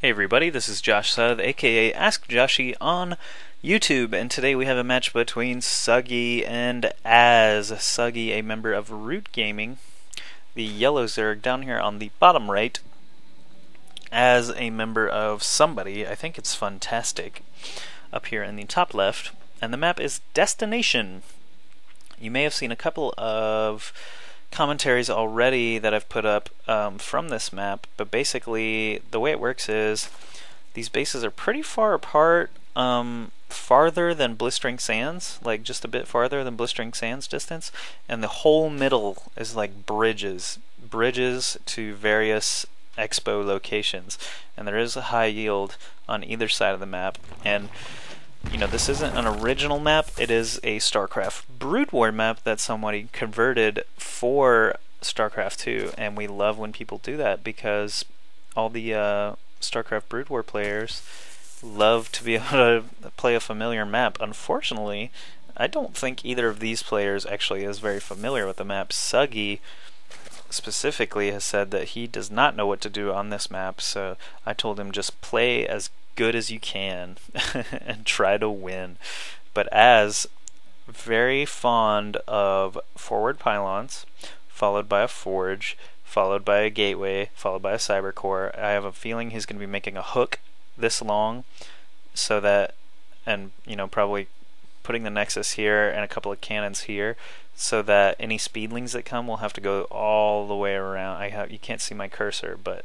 Hey everybody, this is Josh Sud, aka Ask Joshy on YouTube, and today we have a match between Suggy and Az. Suggy, a member of Root Gaming, the yellow Zerg down here on the bottom right, Az a member of somebody, I think it's Fantastic, up here in the top left, and the map is Destination. You may have seen a couple of commentaries already that I've put up um, from this map, but basically the way it works is these bases are pretty far apart, um, farther than Blistering Sands, like just a bit farther than Blistering Sands distance, and the whole middle is like bridges, bridges to various expo locations, and there is a high yield on either side of the map, and you know, this isn't an original map, it is a StarCraft Brood War map that somebody converted for StarCraft 2, and we love when people do that because all the uh, StarCraft Brood War players love to be able to play a familiar map. Unfortunately, I don't think either of these players actually is very familiar with the map. Suggy specifically has said that he does not know what to do on this map, so I told him just play as good Az you can and try to win. But as very fond of forward pylons, followed by a forge, followed by a gateway, followed by a cyber core. I have a feeling he's going to be making a hook this long so that and you know probably putting the nexus here and a couple of cannons here so that any speedlings that come will have to go all the way around. I have you can't see my cursor, but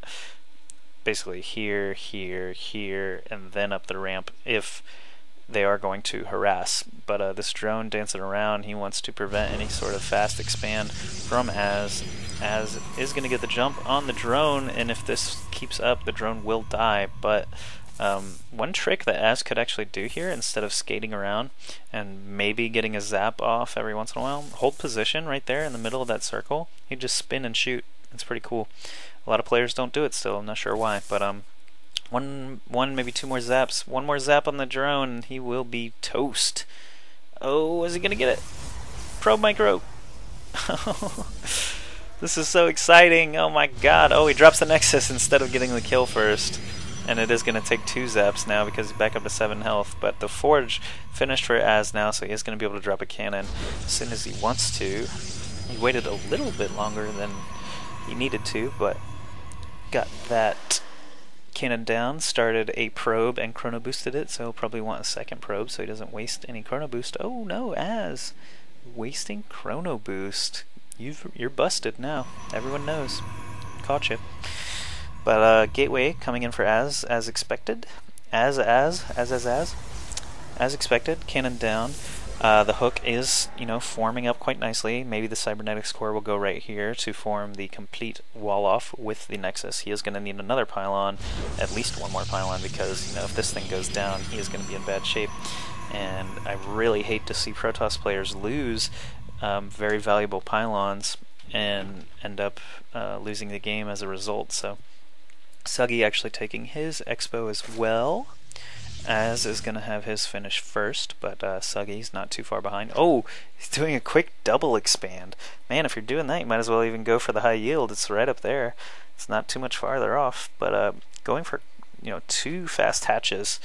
basically here, here, here, and then up the ramp if they are going to harass. But uh, this drone dancing around, he wants to prevent any sort of fast expand from Az. Az is going to get the jump on the drone, and if this keeps up, the drone will die. But um, one trick that Az could actually do here, instead of skating around and maybe getting a zap off every once in a while, hold position right there in the middle of that circle. He'd just spin and shoot. It's pretty cool. A lot of players don't do it still. I'm not sure why, but um, one, one, maybe two more zaps. One more zap on the drone, and he will be toast. Oh, is he gonna get it? Probe micro. this is so exciting. Oh my god. Oh, he drops the Nexus instead of getting the kill first. And it is going to take two zaps now because he's back up to 7 health. But the Forge finished for Az now, so he is going to be able to drop a cannon as soon as he wants to. He waited a little bit longer than he needed to, but got that cannon down, started a probe and chrono boosted it, so probably want a second probe so he doesn't waste any chrono boost. Oh no, Az wasting chrono boost. You've you're busted now. Everyone knows. Caught you. But uh, gateway coming in for Az as expected. As as as as as as expected. Cannon down. Uh, the hook is, you know, forming up quite nicely. Maybe the cybernetics core will go right here to form the complete wall off with the Nexus. He is going to need another pylon, at least one more pylon, because, you know, if this thing goes down, he is going to be in bad shape. And I really hate to see Protoss players lose um, very valuable pylons and end up uh, losing the game as a result. So Suggy actually taking his expo as well. Az is going to have his finish first, but uh, Suggy's not too far behind. Oh, he's doing a quick double expand. Man, if you're doing that, you might as well even go for the high yield. It's right up there. It's not too much farther off, but uh, going for you know two fast hatches,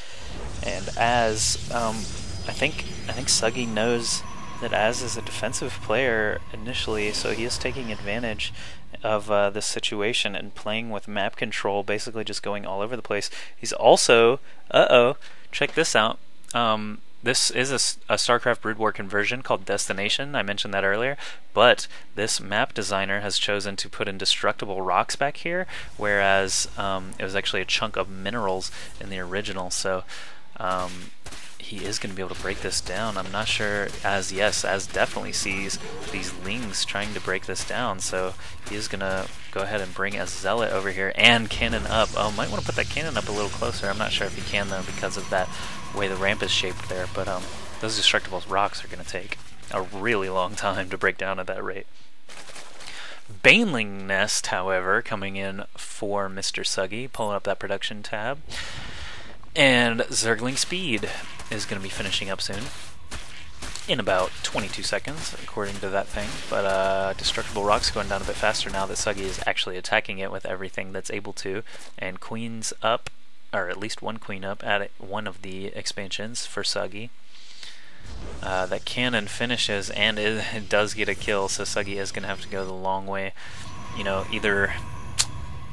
and Az, um, I think I think Suggy knows that Az is a defensive player initially, so he is taking advantage of uh, this situation and playing with map control, basically just going all over the place. He's also, uh oh, check this out. Um, this is a, a, StarCraft Brood War conversion called Destination. I mentioned that earlier. But this map designer has chosen to put indestructible rocks back here, whereas um, it was actually a chunk of minerals in the original. So um, he is going to be able to break this down. I'm not sure as yes, Az definitely sees these lings trying to break this down, so he is going to go ahead and bring a zealot over here and cannon up. Oh, might want to put that cannon up a little closer. I'm not sure if he can though because of that way the ramp is shaped there, but um, those destructible rocks are going to take a really long time to break down at that rate. Baneling Nest, however, coming in for Mr. Suggy, pulling up that production tab. And Zergling Speed is going to be finishing up soon. In about 22 seconds, according to that thing. But uh, Destructible Rock's going down a bit faster now that Suggy is actually attacking it with everything that's able to. And Queen's up. or at least one queen up at one of the expansions for Suggy. Uh, that cannon finishes and it, does get a kill, so Suggy is going to have to go the long way. You know, either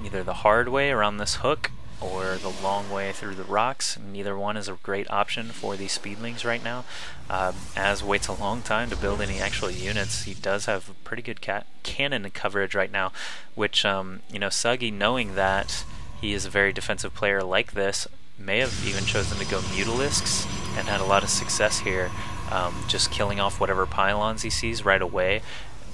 either the hard way around this hook or the long way through the rocks. Neither one is a great option for these speedlings right now. Um, Az waits a long time to build any actual units, he does have pretty good cannon coverage right now, which, um, you know, Suggy, knowing that he is a very defensive player like this, may have even chosen to go Mutalisks and had a lot of success here, um, just killing off whatever pylons he sees right away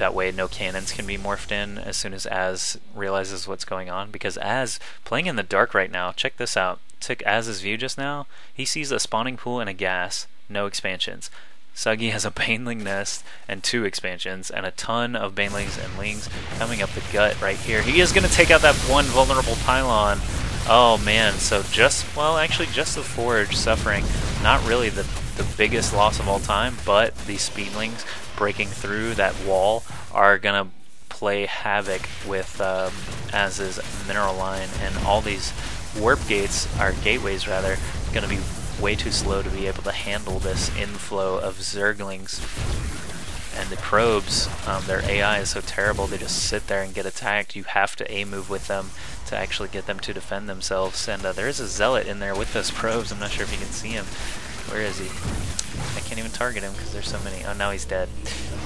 that way, no cannons can be morphed in as soon as Az realizes what's going on. Because Az, playing in the dark right now, check this out. Took Az's view just now. He sees a spawning pool and a gas, no expansions. Suggy has a Baneling nest and two expansions, and a ton of Banelings and Lings coming up the gut right here. He is going to take out that one vulnerable pylon. Oh man, so just, well, actually, just the Forge suffering. Not really the, the biggest loss of all time, but these Speedlings breaking through that wall are going to play havoc with um, Az's mineral line, and all these warp gates, or gateways rather, going to be way too slow to be able to handle this inflow of Zerglings. And the probes, um, their AI is so terrible, they just sit there and get attacked. You have to A-move with them to actually get them to defend themselves. And uh, there is a Zealot in there with those probes. I'm not sure if you can see him. Where is he? I can't even target him because there's so many. Oh, now he's dead.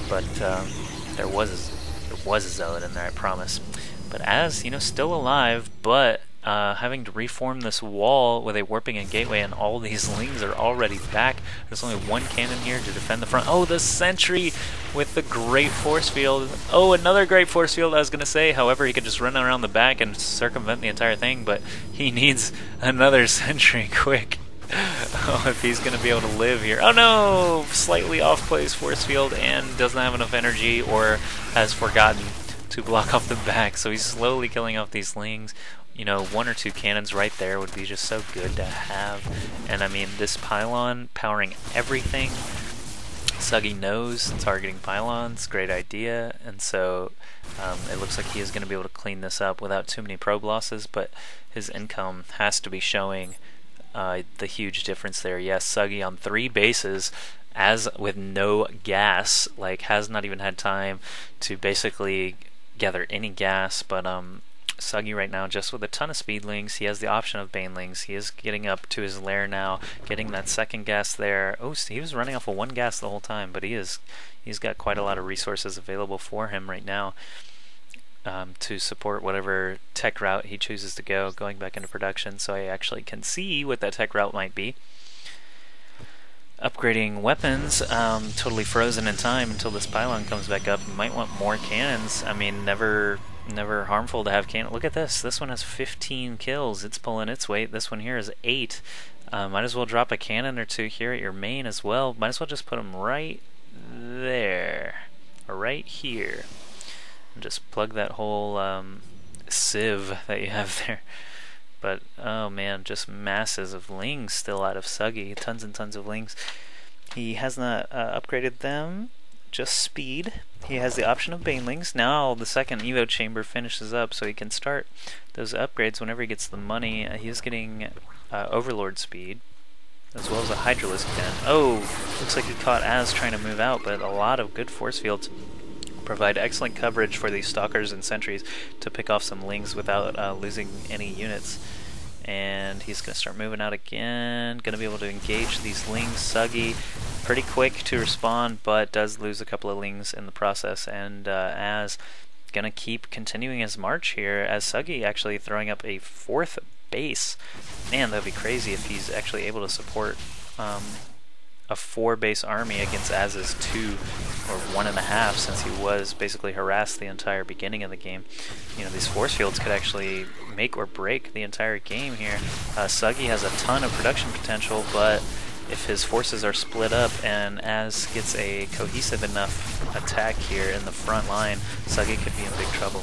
But um, there was a, there was a zealot in there, I promise. But Az, you know, still alive, but uh, having to reform this wall with a warping and gateway, and all these lings are already back. There's only one cannon here to defend the front. Oh, the sentry with the great force field. Oh, another great force field, I was going to say. However, he could just run around the back and circumvent the entire thing, but he needs another sentry quick. oh, if he's going to be able to live here. Oh no! Slightly off place force field and doesn't have enough energy or has forgotten to block off the back. So he's slowly killing off these lings. You know, one or two cannons right there would be just so good to have. And I mean, this pylon powering everything. Suggy knows targeting pylons, great idea. And so um, it looks like he is going to be able to clean this up without too many probe losses, but his income has to be showing uh, the huge difference there. Yes, Suggy on three bases, Az with no gas, like has not even had time to basically gather any gas. But um, Suggy right now, just with a ton of speedlings, he has the option of banelings. He is getting up to his lair now, getting that second gas there. Oh, he was running off of one gas the whole time, but he is he's got quite a lot of resources available for him right now um, to support whatever tech route he chooses to go going back into production so I actually can see what that tech route might be. Upgrading weapons, um, totally frozen in time until this pylon comes back up. You might want more cannons. I mean, never never harmful to have cannon. Look at this. This one has 15 kills. It's pulling its weight. This one here is 8. Uh, might as well drop a cannon or two here at your main as well. Might as well just put them right there. Right here and just plug that whole um, sieve that you have there. But oh man, just masses of lings still out of Suggy, tons and tons of lings. He has not uh, upgraded them, just speed. He has the option of banelings. Now the second Evo chamber finishes up, so he can start those upgrades whenever he gets the money. Uh, he is getting uh, Overlord speed, as well as a Hydralisk gun. Oh, looks like he caught Az trying to move out, but a lot of good force fields provide excellent coverage for these stalkers and sentries to pick off some lings without uh, losing any units. And he's going to start moving out again. Going to be able to engage these lings. Suggy, pretty quick to respond, but does lose a couple of lings in the process. And uh, Az going to keep continuing his march here, as Suggy actually throwing up a fourth base. Man, that'd be crazy if he's actually able to support um, a four base army against Az's two or one and a half since he was basically harassed the entire beginning of the game. You know, these force fields could actually make or break the entire game here. Uh, Suggy has a ton of production potential, but if his forces are split up and Az gets a cohesive enough attack here in the front line, Suggy could be in big trouble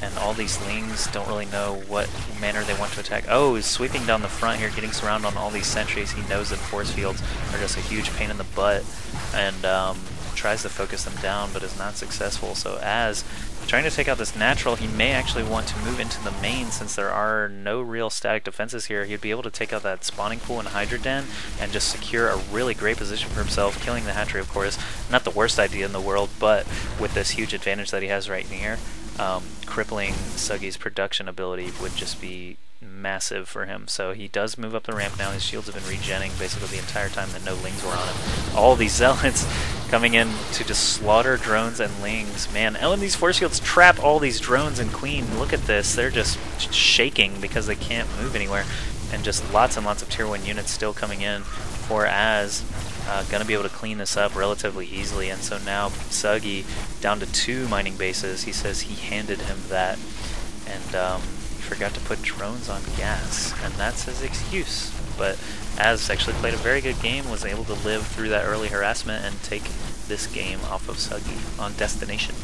and all these lings don't really know what manner they want to attack. Oh, he's sweeping down the front here, getting surrounded on all these sentries. He knows that force fields are just a huge pain in the butt, and um, tries to focus them down but is not successful. So Az trying to take out this natural, he may actually want to move into the main since there are no real static defenses here. He'd be able to take out that spawning pool and Hydra Den and just secure a really great position for himself, killing the hatchery of course. Not the worst idea in the world, but with this huge advantage that he has right here, um, crippling Suggy's production ability would just be massive for him. So he does move up the ramp now. His shields have been regenning basically the entire time that no lings were on him. All these zealots coming in to just slaughter drones and lings. Man, these force shields trap all these drones and queen. Look at this. They're just shaking because they can't move anywhere. And just lots and lots of tier 1 units still coming in for Az. Uh, gonna be able to clean this up relatively easily, and so now Suggy down to two mining bases. He says he handed him that, and um, forgot to put drones on gas, and that's his excuse. But Az actually played a very good game, was able to live through that early harassment and take this game off of Suggy on Destination.